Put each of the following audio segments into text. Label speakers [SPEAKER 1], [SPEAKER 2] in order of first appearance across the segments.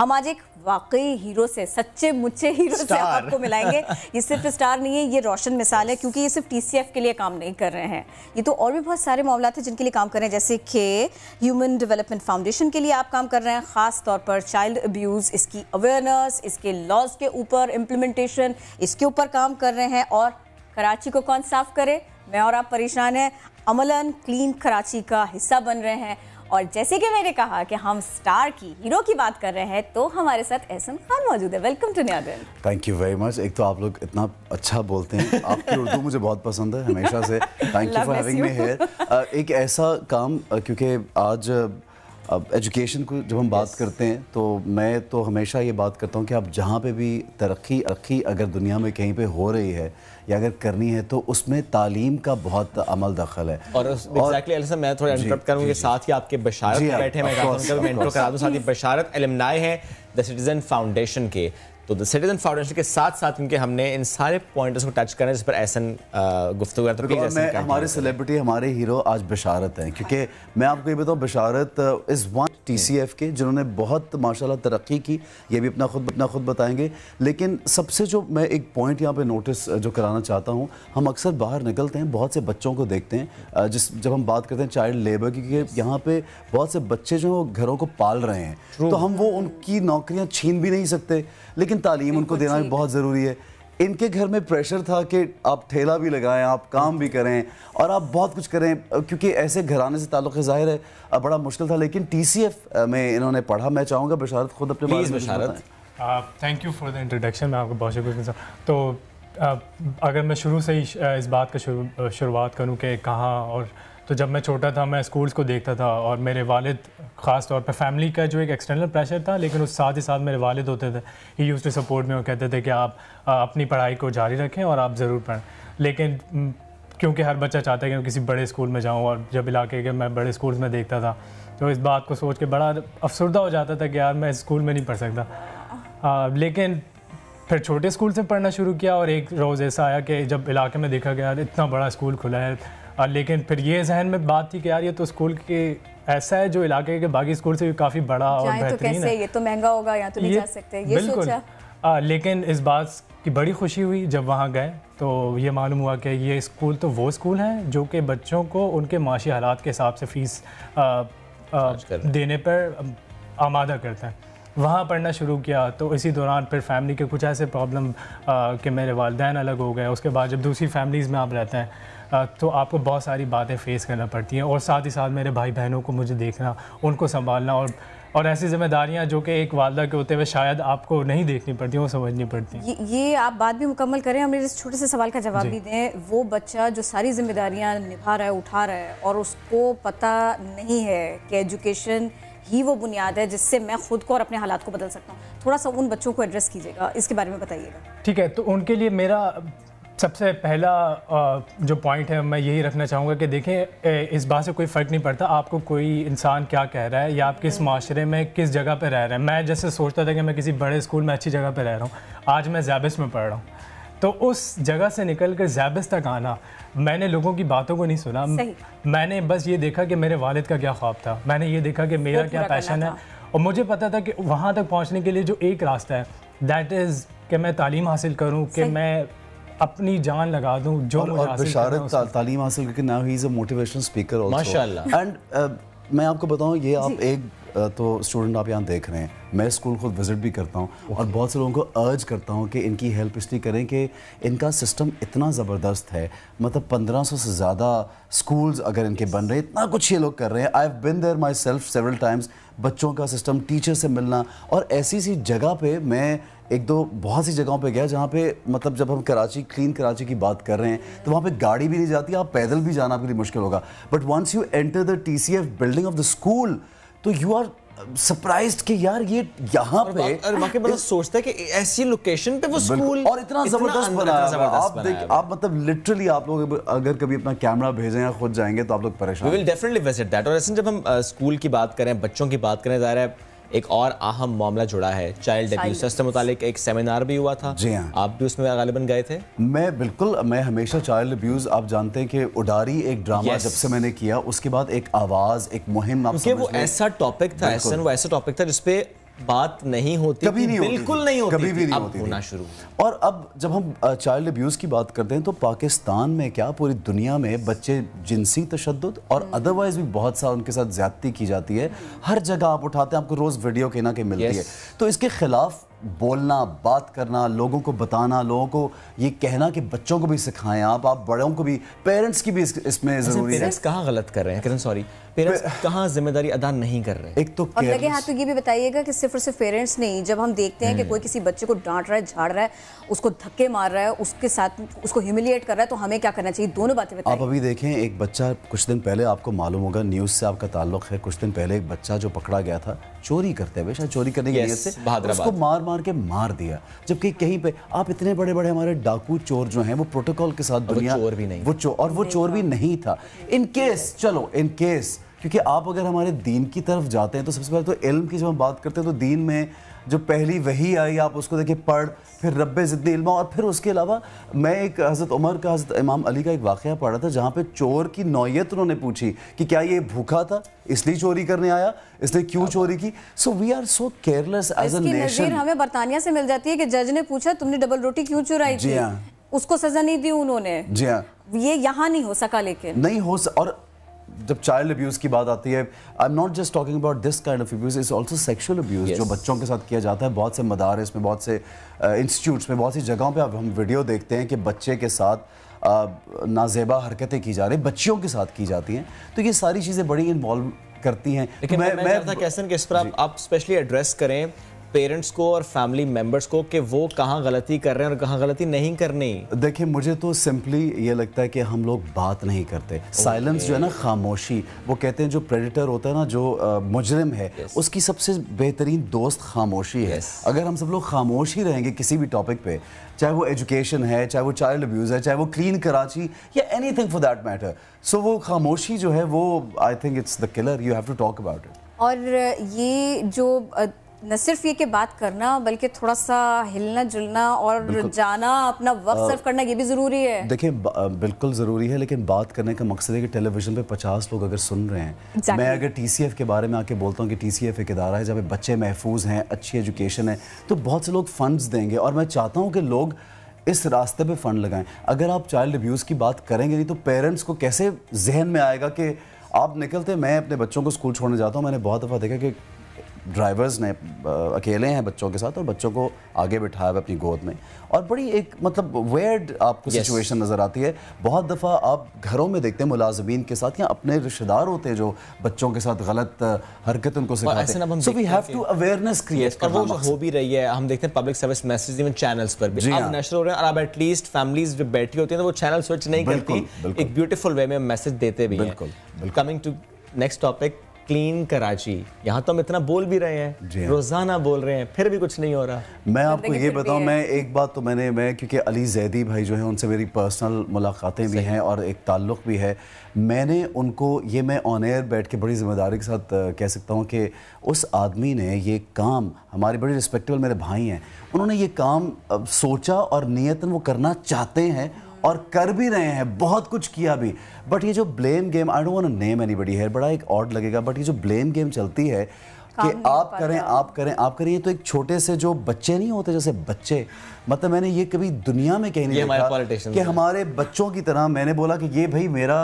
[SPEAKER 1] हम आज एक वाकई हीरो से सच्चे मुच्चे हीरो से आपको मिलाएँगे। ये सिर्फ़ स्टार नहीं है ये रोशन मिसाल है क्योंकि ये सिर्फ़ टीसीएफ के लिए काम नहीं कर रहे हैं। ये तो और भी बहुत सारे मामला थे जिनके लिए काम कर रहे हैं जैसे कि ह्यूमन डेवलपमेंट फाउंडेशन के लिए आप काम कर रहे हैं ख़ास तौर पर चाइल्ड अब्यूज़ इसकी अवेयरनेस इसके लॉज के ऊपर इम्प्लीमेंटेशन इसके ऊपर काम कर रहे हैं। और कराची को कौन साफ़ करे? मैं और आप परेशान हैं। अमलन क्लीन कराची का हिस्सा बन रहे हैं। और जैसे कि मैंने कहा कि हम स्टार की हीरो की बात कर रहे हैं तो हमारे साथ एहसन खान मौजूद है। वेलकम टू न्यादिन
[SPEAKER 2] थैंक यू वेरी मच एक तो आप लोग इतना अच्छा बोलते हैं। आपकी उर्दू मुझे बहुत पसंद है हमेशा से। Thank you for having me here एक ऐसा काम क्योंकि आज अब एजुकेशन को जब हम yes. बात करते हैं तो मैं तो हमेशा ये बात करता हूँ कि आप जहाँ पे भी तरक्की अरक्की अगर दुनिया में कहीं पे हो रही है या अगर करनी है तो उसमें तालीम का बहुत अमल दखल है।
[SPEAKER 3] और exactly, मैं थोड़ा इंटरप्ट करूँगी साथ ही आपके बशारत बैठे मैं इंट्रो करा दूँ साथ ही बशारत एलमनाए हैं द सिटीजन फाउंडेशन के। तो द सिटीजन फाउंडेशन के साथ साथ इनके हमने इन सारे पॉइंट्स को टच करना जिस पर ऐसा गुफ्तु
[SPEAKER 2] मैं हमारे सेलिब्रिटी हमारे हीरो आज बशारत हैं क्योंकि मैं आपको ये बताऊँ Basharat is one T C F के जिन्होंने बहुत माशाल्लाह तरक्की की ये भी अपना खुद अपना खुद बताएँगे। लेकिन सबसे जो मैं एक पॉइंट यहाँ पे नोटिस जो कराना चाहता हूँ हम अक्सर बाहर निकलते हैं बहुत से बच्चों को देखते हैं जिस जब हम बात करते हैं चाइल्ड लेबर की क्योंकि यहाँ पे बहुत से बच्चे जो घरों को पाल रहे हैं। तो हम वो उनकी नौकरियाँ छीन भी नहीं सकते। लेकिन तालीम उनको देना भी बहुत ज़रूरी है। इनके घर में प्रेशर था कि आप ठेला भी लगाएँ आप काम भी करें और आप बहुत कुछ करें क्योंकि ऐसे घराने से ताल्लुक़ ज़ाहिर है बड़ा मुश्किल था। लेकिन टीसीएफ में इन्होंने पढ़ा। मैं चाहूँगा बशारत खुद अपने
[SPEAKER 3] बारे में Basharat.
[SPEAKER 4] Thank you for the introduction मैं आपको बहुत शुक्रिया तो uh, अगर मैं शुरू से ही इस बात का शुरुआत करूँ कि कहाँ और तो जब मैं छोटा था, मैं स्कूल्स को देखता था और मेरे वालिद, ख़ास तौर पर फैमिली का जो एक एक्सटर्नल प्रेशर था, लेकिन उस साथ ही साथ मेरे वालिद होते थे। ही यूज़ टू सपोर्ट में वो कहते थे कि आप अपनी पढ़ाई को जारी रखें और आप ज़रूर पढ़ें। लेकिन क्योंकि हर बच्चा चाहता है कि मैं किसी बड़े स्कूल में जाऊँ और जब इलाके के मैं बड़े स्कूल्स में देखता था तो इस बात को सोच के बड़ा अफसरदा हो जाता था कि यार मैं स्कूल में नहीं पढ़ सकता। लेकिन फिर छोटे स्कूल से पढ़ना शुरू किया और एक रोज़ ऐसा आया कि जब इलाके में देखा गया इतना बड़ा स्कूल खुला है और लेकिन फिर ये जहन में बात थी कि यार ये तो स्कूल के ऐसा है जो इलाके के बाकी स्कूल से भी काफ़ी बड़ा और तो बेहतरीन
[SPEAKER 1] तो है। ये तो महँगा होगा यहाँ तो नहीं जा सकते। ये
[SPEAKER 4] बिल्कुल। आ, लेकिन इस बात की बड़ी खुशी हुई जब वहाँ गए तो ये मालूम हुआ कि ये स्कूल तो वो स्कूल हैं जो कि बच्चों को उनके माशी हालात के हिसाब से फ़ीस देने पर आमादा करते हैं। वहाँ पढ़ना शुरू किया तो इसी दौरान फिर फैमिली के कुछ ऐसे प्रॉब्लम कि मेरे वालदेन अलग हो गए उसके बाद जब दूसरी फैमिलीज़ में आप रहते हैं तो आपको बहुत सारी बातें फेस करना पड़ती हैं और साथ ही साथ मेरे भाई बहनों को मुझे देखना उनको संभालना और और ऐसी जिम्मेदारियाँ जो कि एक वालदा के होते हुए शायद आपको नहीं देखनी पड़ती वो समझनी पड़ती
[SPEAKER 1] ये, ये आप बात भी मुकम्मल करें हमें इस छोटे से सवाल का जवाब भी दें वो बच्चा जो सारी जिम्मेदारियाँ निभा रहा है उठा रहा है और उसको पता नहीं है कि एजुकेशन ही वो बुनियाद है जिससे मैं खुद को और अपने हालात को बदल सकता हूँ। थोड़ा सा उन बच्चों को एड्रेस कीजिएगा इसके बारे में बताइएगा।
[SPEAKER 4] ठीक है तो उनके लिए मेरा सबसे पहला जो पॉइंट है मैं यही रखना चाहूँगा कि देखें इस बात से कोई फ़र्क नहीं पड़ता आपको कोई इंसान क्या कह रहा है या आप किस माशरे में किस जगह पर रह रहे हैं। मैं जैसे सोचता था कि मैं किसी बड़े स्कूल में अच्छी जगह पर रह रहा हूँ आज मैं जैबिस में पढ़ रहा हूँ। तो उस जगह से निकल कर जैबिस तक आना मैंने लोगों की बातों को नहीं सुना। मैंने बस ये देखा कि मेरे वालिद का क्या ख्वाब था। मैंने ये देखा कि मेरा क्या पैशन है। और मुझे पता था कि वहाँ तक पहुँचने के लिए जो एक रास्ता है दैट इज़ कि मैं तालीम हासिल करूँ कि मैं अपनी जान लगा दूँ जो और, और
[SPEAKER 2] बिशारत तालीम हासिल करके now he is a motivational speaker
[SPEAKER 3] माशाल्लाह।
[SPEAKER 2] एंड मैं आपको बताऊँ ये आप एक तो स्टूडेंट आप यहाँ देख रहे हैं। मैं स्कूल खुद विज़िट भी करता हूँ okay. और बहुत से लोगों को अर्ज़ करता हूँ कि इनकी हेल्प इसलिए करें कि इनका सिस्टम इतना ज़बरदस्त है। मतलब 1500 से ज़्यादा स्कूल्स अगर इनके बन रहे हैं इतना कुछ ये लोग कर रहे हैं। I have been there myself several times बच्चों का सिस्टम टीचर से मिलना और ऐसी सी जगह पे मैं एक दो बहुत सी जगहों पे गया जहाँ पे मतलब जब हम कराची क्लीन कराची की बात कर रहे हैं तो वहाँ पे गाड़ी भी नहीं जाती आप पैदल भी जाना आपके लिए मुश्किल होगा। But once you enter the TCF building of the school तो यू आर सरप्राइज़ कि यार ये यहाँ पे
[SPEAKER 3] और बाकी मतलब सोचता है कि ऐसी लोकेशन पे वो स्कूल
[SPEAKER 2] और इतना ज़बरदस्त बना है। आप देख आप मतलब लिटरली आप लोग अगर कभी अपना कैमरा भेजें या खुद जाएँगे तो आप लोग परेशान
[SPEAKER 3] we will definitely visit that और ऐसे जब हम स्कूल की बात करें बच्चों की बात करें ज़ाहिर है एक और अहम मामला जुड़ा है। चाइल्ड से मुतालिक एक सेमिनार भी हुआ था।
[SPEAKER 2] जी हाँ।
[SPEAKER 3] आप भी उसमें गालिबन गए थे?
[SPEAKER 2] मैं बिल्कुल मैं हमेशा चाइल्ड अब्यूज आप जानते हैं कि उडारी एक ड्रामा जब से मैंने किया उसके बाद एक आवाज़ एक मुहिम
[SPEAKER 3] वो ऐसा टॉपिक था वो ऐसा टॉपिक था जिसपे बात नहीं होती
[SPEAKER 2] कभी नहीं होती
[SPEAKER 3] बिल्कुल नहीं होती
[SPEAKER 2] कभी भी नहीं
[SPEAKER 3] अब
[SPEAKER 2] होती
[SPEAKER 3] होना शुरू
[SPEAKER 2] और अब जब हम चाइल्ड अब्यूज़ की बात करते हैं तो पाकिस्तान में क्या पूरी दुनिया में बच्चे जिनसी तशद और अदरवाइज़ भी बहुत सारा उनके साथ ज्यादती की जाती है। हर जगह आप उठाते हैं आपको रोज़ वीडियो के ना के मिलती है। तो इसके खिलाफ बोलना बात करना लोगों को बताना लोगों को ये कहना कि बच्चों को भी सिखाएँ आप आप बड़ों को भी पेरेंट्स की भी इस, इसमें
[SPEAKER 3] अच्छा,
[SPEAKER 2] ज़रूरी है।
[SPEAKER 3] पेरेंट्स कहाँ गलत कर रहे हैं? सॉरी पेरेंट्स कहाँ ज़िम्मेदारी अदा नहीं कर रहे?
[SPEAKER 2] एक तो
[SPEAKER 1] और लगे हाथ तो ये भी बताइएगा कि सिर्फ़ और सिर्फ़ पेरेंट्स नहीं जब हम देखते हैं कि कोई किसी बच्चे को डांट रहा है झाड़ रहा है उसको धक्के मार रहा है उसके साथ उसको ह्यूमिलिएट कर रहा है तो हमें क्या करना चाहिए? दोनों बातें
[SPEAKER 2] आप अभी देखें एक बच्चा कुछ दिन पहले आपको मालूम होगा न्यूज़ से आपका ताल्लुक है। कुछ दिन पहले एक बच्चा जो पकड़ा गया था चोरी करते हुए शायद चोरी करने की नीयत से उसको मार मार के मार दिया। जबकि कहीं पे आप इतने बड़े बड़े हमारे डाकू चोर जो हैं वो प्रोटोकॉल के साथ दुनिया
[SPEAKER 3] चोर भी नहीं।
[SPEAKER 2] वो चोर और वो चोर भी नहीं था। इन केस चलो इन केस क्योंकि आप अगर हमारे दीन की तरफ़ जाते हैं तो सबसे पहले तो इल्म की जब हम बात करते हैं तो दीन में जो पहली वही आई आप उसको देखिए पढ़ फिर रब ज़िद्दी इल्मा और फिर उसके अलावा मैं एक हज़रत उमर का हज़रत इमाम अली का एक वाक़ पढ़ा था जहाँ पे चोर की नौयत उन्होंने पूछी कि क्या ये भूखा था इसलिए चोरी करने आया इसलिए क्यों चोरी की? So we are so careless as a nation
[SPEAKER 1] हमें बरतानिया से मिल जाती है कि जज ने पूछा तुमने डबल रोटी क्यों चुराई जी हाँ। उसको सजा नहीं दी उन्होंने।
[SPEAKER 2] जी हाँ।
[SPEAKER 1] ये यहाँ नहीं हो सका लेकिन।
[SPEAKER 2] नहीं हो स... और जब चाइल्ड अब्यूज़ की बात आती है I am not just talking about this kind of abuse it's also sexual abuse जो बच्चों के साथ किया जाता है। बहुत से मदारस में बहुत से इंस्टीट्यूट्स में बहुत सी जगहों पे अब हम वीडियो देखते हैं कि बच्चे के साथ नाजेबा हरकतें की जा रही बच्चियों के साथ की जाती हैं। तो ये सारी चीज़ें बड़ी इन्वॉल्व करती हैं।
[SPEAKER 3] लेकिन तो मैं, मैं, मैं, मैं कैसे कि इस पर आप स्पेशली एड्रेस करें पेरेंट्स को और फैमिली मेंबर्स को कि वो कहाँ गलती कर रहे हैं और कहाँ गलती नहीं करनी।
[SPEAKER 2] देखिए मुझे तो सिंपली ये लगता है कि हम लोग बात नहीं करते। साइलेंस जो है ना खामोशी वो कहते हैं जो प्रेडिटर होता है ना जो आ, मुजरिम है yes. उसकी सबसे बेहतरीन दोस्त खामोशी है। Yes. अगर हम सब लोग खामोश ही रहेंगे किसी भी टॉपिक पे चाहे वो एजुकेशन है चाहे वो चाइल्ड अब्यूज़ है चाहे वो क्लीन कराची या anything for that matter so वो खामोशी जो है वो I think it's the killer you have to talk about it
[SPEAKER 1] और ये जो न सिर्फ़ ये कि बात करना बल्कि थोड़ा सा हिलना जुलना और जाना अपना वक्त सर्व करना ये भी ज़रूरी है।
[SPEAKER 2] देखिए बिल्कुल ज़रूरी है लेकिन बात करने का मकसद है कि टेलीविज़न पे पचास लोग अगर सुन रहे हैं। Exactly. मैं अगर टीसीएफ के बारे में आके बोलता हूँ कि टीसीएफ एक इदारा है जहाँ पे बच्चे महफूज हैं अच्छी एजुकेशन है तो बहुत से लोग फंड्स देंगे। और मैं चाहता हूँ कि लोग इस रास्ते पे फंड लगाएँ। अगर आप चाइल्ड अब्यूज़ की बात करेंगे नहीं तो पेरेंट्स को कैसे जहन में आएगा कि आप निकलते मैं अपने बच्चों को स्कूल छोड़ने जाता हूँ। मैंने बहुत दफ़ा देखा कि ड्राइवर्स ने अकेले हैं बच्चों के साथ और बच्चों को आगे बिठाया हुआ अपनी गोद में। और बड़ी एक मतलब वेड आपको सिचुएशन yes. नज़र आती है। बहुत दफ़ा आप घरों में देखते हैं मुलाजमीन के साथ या अपने रिश्तेदार होते हैं जो बच्चों के साथ गलत हरकत उनको सिखाते हैं। So we have to awareness create
[SPEAKER 3] और वो हो भी रही है हम देखते हैं public service message even channels पर भी। अब नेशनल हो। रहे हैं और अब एटलीस्ट फैमिलीज़ जो बैठी होती हैं तो वो चैनल स्विच नहीं करती। एक ब्यूटीफुल वे में मैसेज देते भी हैं। बिल्कुल coming to next topic clean Karachi यहाँ तो हम इतना बोल भी रहे हैं। हाँ। रोज़ाना बोल रहे हैं फिर भी कुछ नहीं हो रहा।
[SPEAKER 2] मैं आपको ये बताऊँ मैं एक बात तो मैंने मैं क्योंकि अली जैदी भाई जो है उनसे मेरी पर्सनल मुलाकातें भी हैं और एक ताल्लुक़ भी है। मैंने उनको ये मैं ऑन एयर बैठ के बड़ी ज़िम्मेदारी के साथ कह सकता हूँ कि उस आदमी ने ये काम हमारे बड़े रिस्पेक्टेबल मेरे भाई हैं उन्होंने ये काम सोचा और नीयतन वो करना चाहते हैं और कर भी रहे हैं बहुत कुछ किया भी। बट ये जो blame game I don't want name anybody है बड़ा एक ऑड लगेगा बट ये जो ब्लेम गेम चलती है कि आप करें आप करें आप करें ये तो एक छोटे से जो बच्चे नहीं होते जैसे बच्चे मतलब मैंने ये कभी दुनिया में कहीं नहीं देखा कि हमारे बच्चों की तरह मैंने बोला कि ये भाई मेरा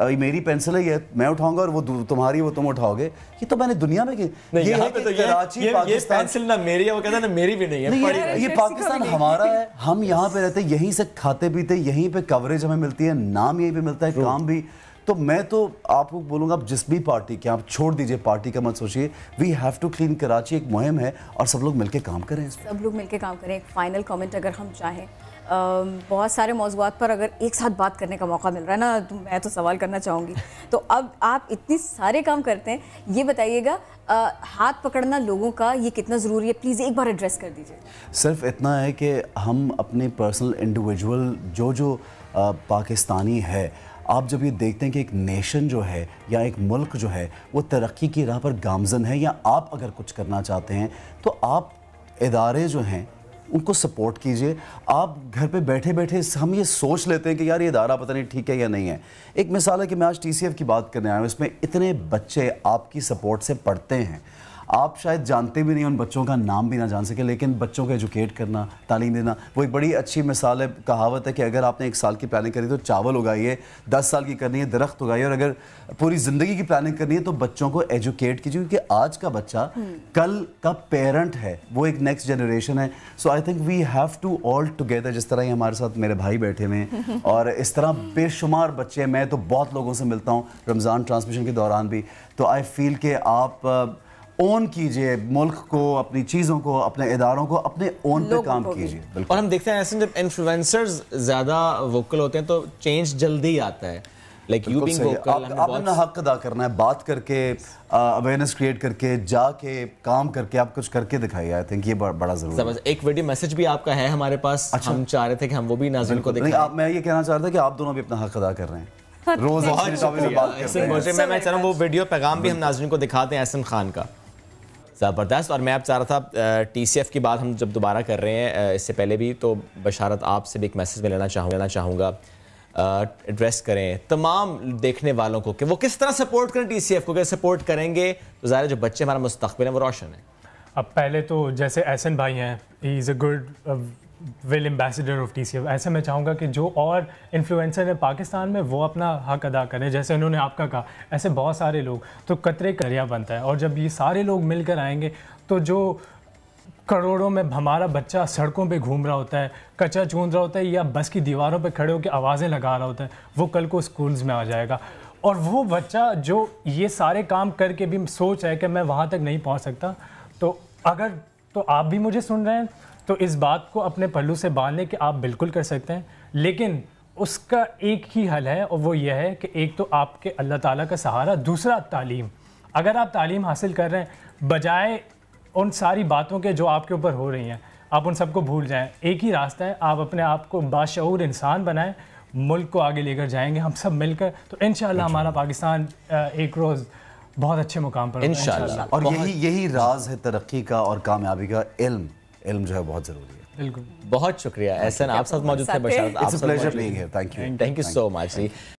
[SPEAKER 2] मेरी पेंसिल है ये मैं उठाऊँगा और वो तुम्हारी वो तुम उठाओगे। ये तो मैंने दुनिया में ये
[SPEAKER 3] है तो कराची ये, ये पेंसिल ना मेरी है वो कहता ना मेरी भी नहीं है
[SPEAKER 2] ये, ये पाकिस्तान हमारा है हम यहाँ पे रहते यहीं से खाते पीते यहीं पे कवरेज हमें मिलती है नाम यहीं पे मिलता है काम भी। तो मैं तो आपको बोलूँगा आप जिस भी पार्टी के आप छोड़ दीजिए पार्टी का मत सोचिए। We have to clean Karachi एक मुहिम है और सब लोग मिलकर काम करें
[SPEAKER 1] सब लोग मिलकर काम करें। एक फाइनल कमेंट अगर हम चाहें बहुत सारे मौजूद पर अगर एक साथ बात करने का मौका मिल रहा है ना तो मैं तो सवाल करना चाहूँगी। तो अब आप इतने सारे काम करते हैं, ये बताइएगा हाथ पकड़ना लोगों का ये कितना ज़रूरी है? प्लीज़ एक बार एड्रेस कर दीजिए।
[SPEAKER 2] सिर्फ़ इतना है कि हम अपने पर्सनल इंडिविजुअल जो जो पाकिस्तानी है, आप जब ये देखते हैं कि एक नेशन जो है, या एक मुल्क जो है, वो तरक्की की राह पर गामजन है, या आप अगर कुछ करना चाहते हैं तो आप इदारे जो हैं उनको सपोर्ट कीजिए। आप घर पे बैठे बैठे हम ये सोच लेते हैं कि यार ये इदारा पता नहीं ठीक है या नहीं है। एक मिसाल है कि मैं आज टीसीएफ की बात करने आया हूँ, इसमें इतने बच्चे आपकी सपोर्ट से पढ़ते हैं। आप शायद जानते भी नहीं उन बच्चों का नाम भी ना जान सके लेकिन बच्चों को एजुकेट करना तालीम देना वो एक बड़ी अच्छी मिसाल है कहावत है कि अगर आपने एक साल की प्लानिंग करी तो चावल उगाइए दस साल की करनी है दरख्त उगाइए और अगर पूरी ज़िंदगी की प्लानिंग करनी है तो बच्चों को एजुकेट कीजिए क्योंकि आज का बच्चा कल का पेरेंट है वो एक नेक्स्ट जनरेशन है। So I think we have to all together जिस तरह ही हमारे साथ मेरे भाई बैठे हुए हैं और इस तरह बेशुमार बच्चे मैं तो बहुत लोगों से मिलता हूँ रमज़ान ट्रांसमिशन के दौरान भी। तो आई फील कि आप ओन कीजिए मुल्क को अपनी चीज़ों को अपने इदारों को अपने ओन पे काम कीजिए।
[SPEAKER 3] और हम देखते हैं ऐसे जब इन्फ्लुएंसर्स ज़्यादा वोकल होते हैं तो चेंज जल्दी आता है। लाइक यू बीइंग वोकल
[SPEAKER 2] आप अपना हक अदा करना है बात करके अवेयरनेस क्रिएट करके जाके काम करके आप कुछ करके दिखाइए। आई थिंक ये बड़ा ज़रूरी है।
[SPEAKER 3] एक वीडियो मैसेज भी आपका है हमारे पास। अच्छा। हम चाह रहे थे कि हम वो भी नाज़रीन को देखें
[SPEAKER 2] आप मैं ये कहना चाह रहा था कि आप दोनों भी अपना हक अदा कर रहे हैं। रोज
[SPEAKER 3] मैं मैं चाह रहा हूँ वो वीडियो पैगाम भी हम नाजरन को दिखाते हैं एहसन खान का। ज़बरदस्त। और मैं आप चाह रहा था टी सी एफ़ की बात हम जब दोबारा कर रहे हैं इससे पहले भी तो बशारत आपसे भी एक मैसेज में लेना चाहूँ लेना चाहूँगा। एड्रेस करें। तमाम देखने वालों को कि वो किस तरह सपोर्ट करें टी सी एफ़ को। अगर सपोर्ट करेंगे तो ज़ाहिर जो बच्चे हमारा मुस्तबिल है, वो रोशन है।
[SPEAKER 4] अब पहले तो जैसे एहसन भाई हैं he is a good well ambassador of T C F ऐसे मैं चाहूँगा कि जो और इन्फ्लुएंसर है पाकिस्तान में, वो अपना हक अदा करें, जैसे उन्होंने आपका कहा। ऐसे बहुत सारे लोग तो कतरे करिया बनता है। और जब ये सारे लोग मिलकर आएँगे तो जो करोड़ों में हमारा बच्चा सड़कों पे घूम रहा होता है, कचरा चूंद रहा होता है, या बस की दीवारों पे खड़े होकर आवाज़ें लगा रहा होता है, वो कल को स्कूल्स में आ जाएगा। और वो बच्चा जो ये सारे काम करके भी सोच है कि मैं वहाँ तक नहीं पहुँच सकता तो अगर तो आप भी मुझे सुन रहे हैं तो इस बात को अपने पल्लू से बांधने के आप बिल्कुल कर सकते हैं। लेकिन उसका एक ही हल है और वो यह है कि एक तो आपके अल्लाह ताला का सहारा दूसरा तालीम। अगर आप तालीम हासिल कर रहे हैं बजाय उन सारी बातों के जो आपके ऊपर हो रही हैं आप उन सबको भूल जाएँ। एक ही रास्ता है आप अपने आप को बाशूर इंसान बनाएँ मुल्क को आगे लेकर जाएँगे हम सब मिलकर। तो इन हमारा पाकिस्तान एक रोज़ बहुत अच्छे मुकाम पर
[SPEAKER 2] इंशाल्लाह और यही यही राज है तरक्की का और कामयाबी का इल्म। इल्म जो है बहुत ज़रूरी है।
[SPEAKER 3] बिल्कुल। बहुत शुक्रिया। एहसन आप साथ मौजूद थे बशारत
[SPEAKER 2] आप thank you
[SPEAKER 3] thank you so much